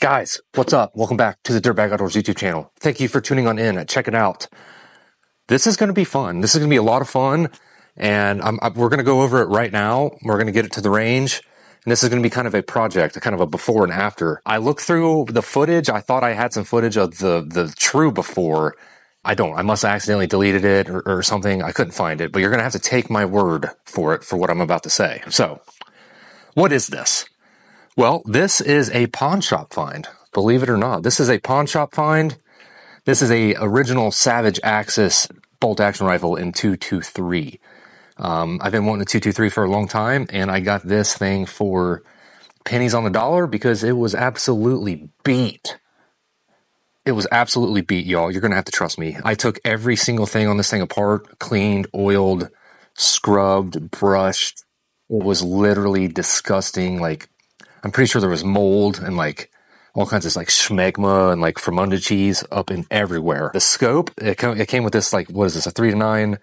Guys, what's up? Welcome back to the Dirtbag Outdoors YouTube channel. Thank you for tuning on in. Check it out. This is going to be fun. This is going to be a lot of fun, and I'm, I'm, we're going to go over it right now. We're going to get it to the range, and this is going to be kind of a project, kind of a before and after. I looked through the footage. I thought I had some footage of the the true before. I don't. I must have accidentally deleted it or, or something. I couldn't find it, but you're going to have to take my word for it for what I'm about to say. So, what is this? Well, this is a pawn shop find. Believe it or not, this is a pawn shop find. This is a original Savage Axis bolt action rifle in 223. Um, I've been wanting a 223 for a long time, and I got this thing for pennies on the dollar because it was absolutely beat. It was absolutely beat, y'all. You're going to have to trust me. I took every single thing on this thing apart, cleaned, oiled, scrubbed, brushed. It was literally disgusting. Like I'm pretty sure there was mold and like all kinds of like schmegma and like cheese up in everywhere. The scope, it, it came with this like, what is this, a three to nine,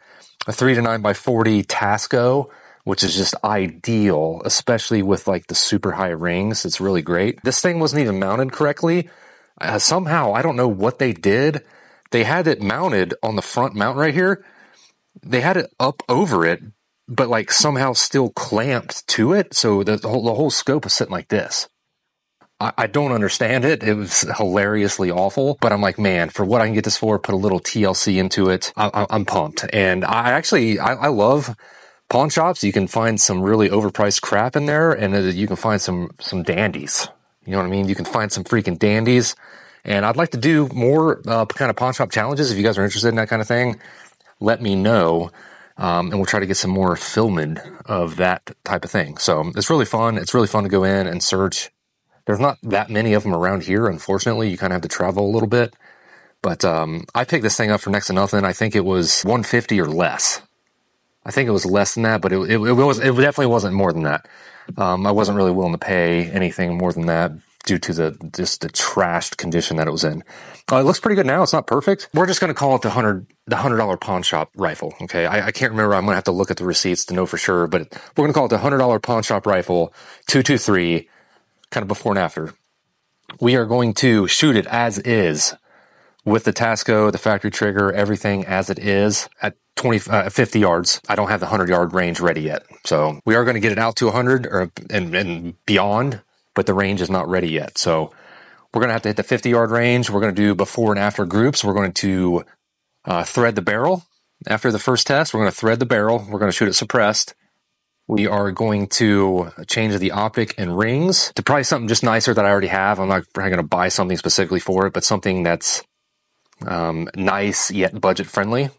a three to nine by 40 Tasco, which is just ideal, especially with like the super high rings. It's really great. This thing wasn't even mounted correctly. Uh, somehow, I don't know what they did. They had it mounted on the front mount right here. They had it up over it, but like somehow still clamped to it. So the, the whole, the whole scope is sitting like this. I, I don't understand it. It was hilariously awful, but I'm like, man, for what I can get this for, put a little TLC into it. I, am pumped. And I actually, I, I love pawn shops. You can find some really overpriced crap in there and you can find some, some dandies. You know what I mean? You can find some freaking dandies. And I'd like to do more uh, kind of pawn shop challenges. If you guys are interested in that kind of thing, let me know. Um, and we'll try to get some more filming of that type of thing. So it's really fun. It's really fun to go in and search. There's not that many of them around here, unfortunately. You kind of have to travel a little bit. But um, I picked this thing up for next to nothing. I think it was 150 or less. I think it was less than that, but it, it, it was it definitely wasn't more than that. Um, I wasn't really willing to pay anything more than that due to the just the trashed condition that it was in. Uh, it looks pretty good now. It's not perfect. We're just going to call it the hundred the hundred dollar pawn shop rifle. Okay, I, I can't remember. I'm going to have to look at the receipts to know for sure, but we're going to call it the hundred dollar pawn shop rifle two two three, kind of before and after. We are going to shoot it as is with the Tasco, the factory trigger, everything as it is at 20, uh, 50 yards. I don't have the 100 yard range ready yet. So we are going to get it out to 100 or and, and beyond but the range is not ready yet. So we're going to have to hit the 50 yard range. We're going to do before and after groups. We're going to uh, thread the barrel after the first test. We're going to thread the barrel. We're going to shoot it suppressed. We are going to change the optic and rings to probably something just nicer that I already have. I'm not probably going to buy something specifically for it, but something that's um, nice yet budget friendly.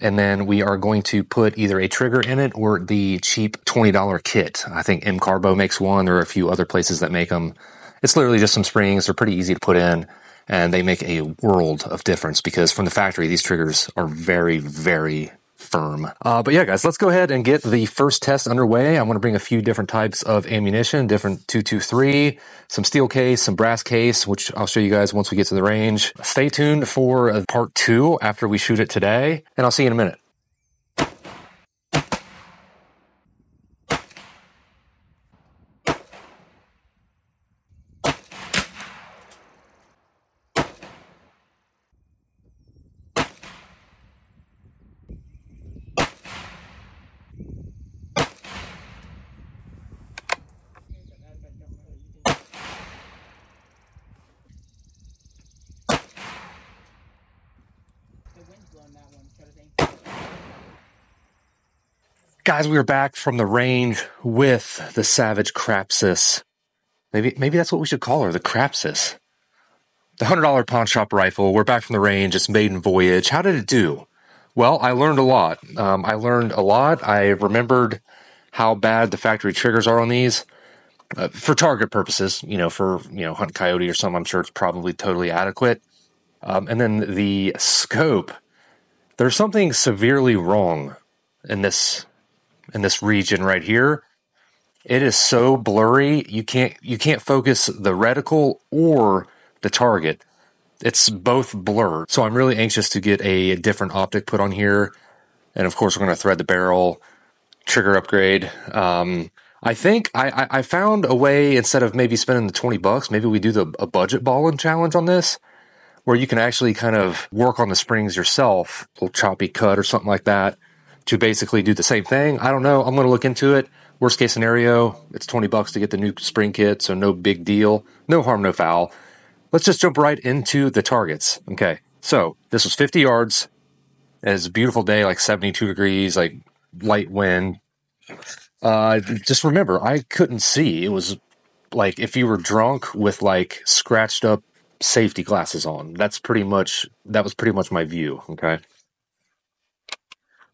And then we are going to put either a trigger in it or the cheap $20 kit. I think MCARBO makes one. There are a few other places that make them. It's literally just some springs. They're pretty easy to put in and they make a world of difference because from the factory, these triggers are very, very firm. Uh, but yeah, guys, let's go ahead and get the first test underway. I'm going to bring a few different types of ammunition, different 223, some steel case, some brass case, which I'll show you guys once we get to the range. Stay tuned for part two after we shoot it today, and I'll see you in a minute. Guys, we are back from the range with the Savage Crapsis. Maybe, maybe that's what we should call her, the Crapsis. The $100 pawn shop rifle. We're back from the range. It's maiden voyage. How did it do? Well, I learned a lot. Um, I learned a lot. I remembered how bad the factory triggers are on these. Uh, for target purposes, you know, for, you know, hunt coyote or something, I'm sure it's probably totally adequate. Um, and then the scope. There's something severely wrong in this in this region right here. It is so blurry you can't you can't focus the reticle or the target. It's both blurred. So I'm really anxious to get a different optic put on here. And of course, we're going to thread the barrel, trigger upgrade. Um, I think I, I, found a way instead of maybe spending the 20 bucks, maybe we do the a budget balling challenge on this where you can actually kind of work on the springs yourself, a little choppy cut or something like that to basically do the same thing. I don't know. I'm going to look into it. Worst case scenario, it's 20 bucks to get the new spring kit, so no big deal. No harm, no foul. Let's just jump right into the targets. Okay. So this was 50 yards. It's a beautiful day, like 72 degrees, like light wind. Uh, just remember, I couldn't see. It was like if you were drunk with like scratched up safety glasses on. That's pretty much that was pretty much my view. Okay.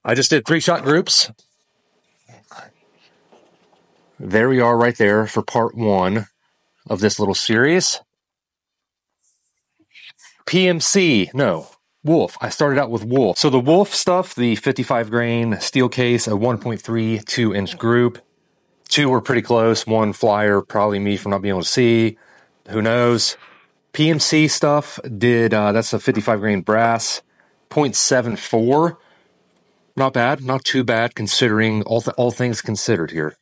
I just did three shot groups. There we are, right there for part one of this little series. PMC, no, Wolf. I started out with Wolf. So the Wolf stuff, the 55 grain steel case, a 1.32 inch group. Two were pretty close. One flyer, probably me for not being able to see. Who knows? PMC stuff did, uh, that's a 55 grain brass, 0.74. Not bad, not too bad considering all, th- all things considered here.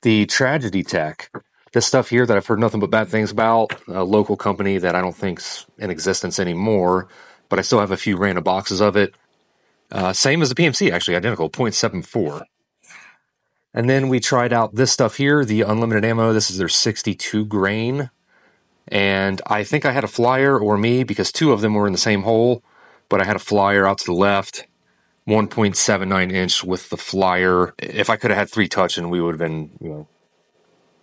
The Tragedy Tech, this stuff here that I've heard nothing but bad things about, a local company that I don't think's in existence anymore, but I still have a few random boxes of it. Uh, same as the PMC, actually, identical, 0.74. And then we tried out this stuff here, the unlimited ammo. This is their 62 grain. And I think I had a flyer or me because two of them were in the same hole, but I had a flyer out to the left, 1.79 inch with the flyer. If I could have had three touch, and we would have been, you know,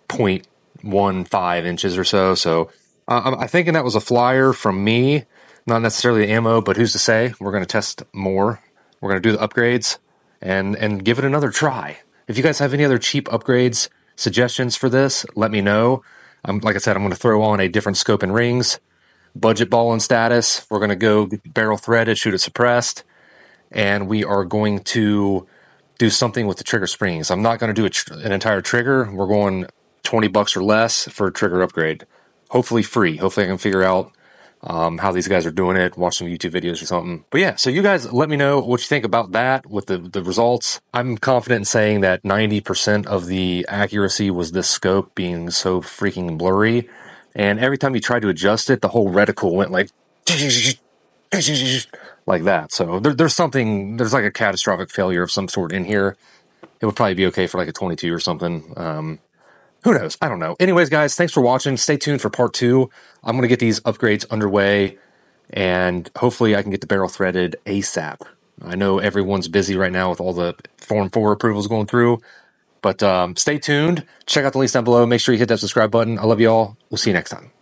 0.15 inches or so. So uh, I'm, I'm thinking that was a flyer from me, not necessarily the ammo, but who's to say? We're going to test more. We're going to do the upgrades and and give it another try. If you guys have any other cheap upgrades suggestions for this, let me know. Um, like I said, I'm going to throw on a different scope and rings, budget ball and status. We're going to go barrel threaded, shoot it suppressed, and we are going to do something with the trigger springs. I'm not going to do tr- an entire trigger. We're going 20 bucks or less for a trigger upgrade. Hopefully free. Hopefully I can figure out um, how these guys are doing it, watch some YouTube videos or something. But yeah, so you guys let me know what you think about that with the, the results. I'm confident in saying that 90% of the accuracy was this scope being so freaking blurry. And every time you tried to adjust it, the whole reticle went like like that. So there, there's something, there's like a catastrophic failure of some sort in here. It would probably be okay for like a 22 or something. Um, who knows? I don't know. Anyways, guys, thanks for watching. Stay tuned for part two. I'm going to get these upgrades underway and hopefully I can get the barrel threaded ASAP. I know everyone's busy right now with all the Form 4 approvals going through, but um, stay tuned. Check out the links down below. Make sure you hit that subscribe button. I love you all. We'll see you next time.